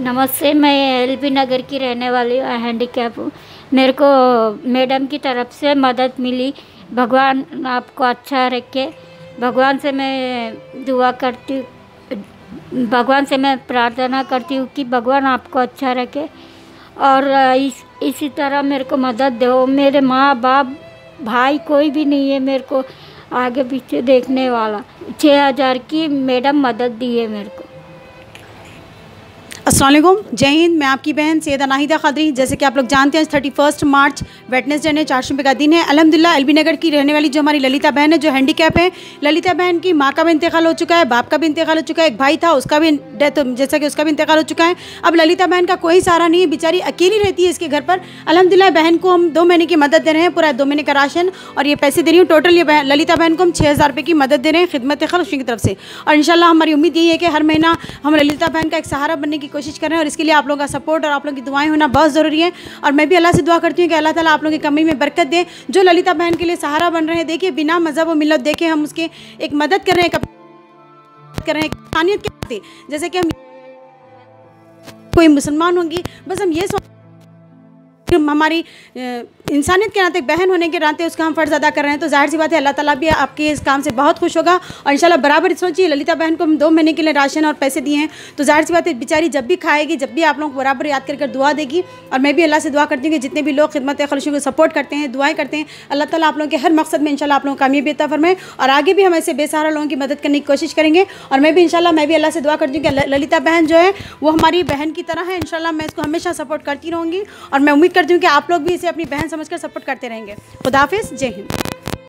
नमस्ते, मैं L B नगर की रहने वाली हूँ, हैंडीकैप हूँ। मेरे को मैडम की तरफ़ से मदद मिली। भगवान आपको अच्छा रखे। भगवान से मैं दुआ करती हूँ। भगवान से मैं प्रार्थना करती हूँ कि भगवान आपको अच्छा रखे। और इस, इसी तरह मेरे को मदद दो। मेरे माँ बाप भाई कोई भी नहीं है मेरे को आगे पीछे देखने वाला। छः हज़ार की मैडम मदद दी है मेरे को। असलम जय हिंद, मैं आपकी बहन सैदा नाहिदा खदरी जैसे कि आप लोग जानते हैं थर्टी फ़र्स्ट मार्च वेटनेसडे ने चार चारशंबे का दिन है। अलहमदिल्ला एल नगर की रहने वाली जो हमारी ललिता बहन है, जो हैंडीकैप है, ललिता बहन की माँ का भी इंतकाल हो चुका है, बाप का भी इंतकाल हो चुका है, एक भाई था, उसका भी डेथ जैसा कि उसका भी इंतकाल हो चुका है। अब ललिता बहन का कोई सहारा नहीं है, बेचारी अकेली रहती है इसके घर पर। अलहमदिल्ला बहन को हम दो महीने की मदद दे रहे हैं, पूरा दो महीने का राशन, और ये पैसे दे रही हूँ। टोटल ये ललिता बहन को हम छः हज़ार की मदद दे रहे हैं खिदमत खर्च की तरफ़ से। और इंशाल्लाह हमारी उम्मीद यही है कि हर महीना हम ललिता बहन का एक सहारा बनने की कोशिश कर रहे हैं और इसके लिए आप लोगों का सपोर्ट और आप लोगों की दुआएँ होना बहुत ज़रूरी है। और मैं भी अल्लाह से दुआ करती हूँ कि अल्लाह ताला आप लोगों की कमी में बरकत दे। जो ललिता बहन के लिए सहारा बन रहे हैं, देखिए, बिना मज़हब व मिलत देखे हम उसके एक मदद कर रहे हैं कर रहे हैं जैसे कि हम कोई मुसलमान होंगी, बस हम ये सोच हमारी इंसानियत के नाते बहन होने के नाते उसका हम फ़र्ज़ अदा कर रहे हैं तो ज़ाहिर सी बात है, अल्लाह ताला भी आपके इस काम से बहुत खुश होगा और इंशाल्लाह बराबर सोचिए, ललिता बहन को हम दो महीने के लिए राशन और पैसे दिए हैं तो ज़ाहिर सी बात है, बेचारी जब भी खाएगी, जब भी आप लोग बराबर याद कर दुआ देगी और मैं भी अल्लाह से दुआ करती हूँ कि जितने भी लोग खिदमत खलशों को सपोर्ट करते हैं, दुआएँ करते हैं, अल्लाह ताला आप लोगों के हर मकसद में इंशाल्लाह आप लोगों को कामयाबी अता फरमाए और आगे भी हम ऐसे बेसहारा लोगों की मदद करने की कोशिश करेंगे और मैं भी इंशाल्लाह, मैं भी अल्लाह से दुआ करती हूँ कि ललिता बहन जो है, वो हमारी बहन की तरह है, इंशाल्लाह मैं इसको हमेशा सपोर्ट करती रहूँगी और मैं उम्मीद करती हूँ कि आप लोग भी इसे अपनी बहन समझकर सपोर्ट करते रहेंगे। खुदाफिज, जय हिंद।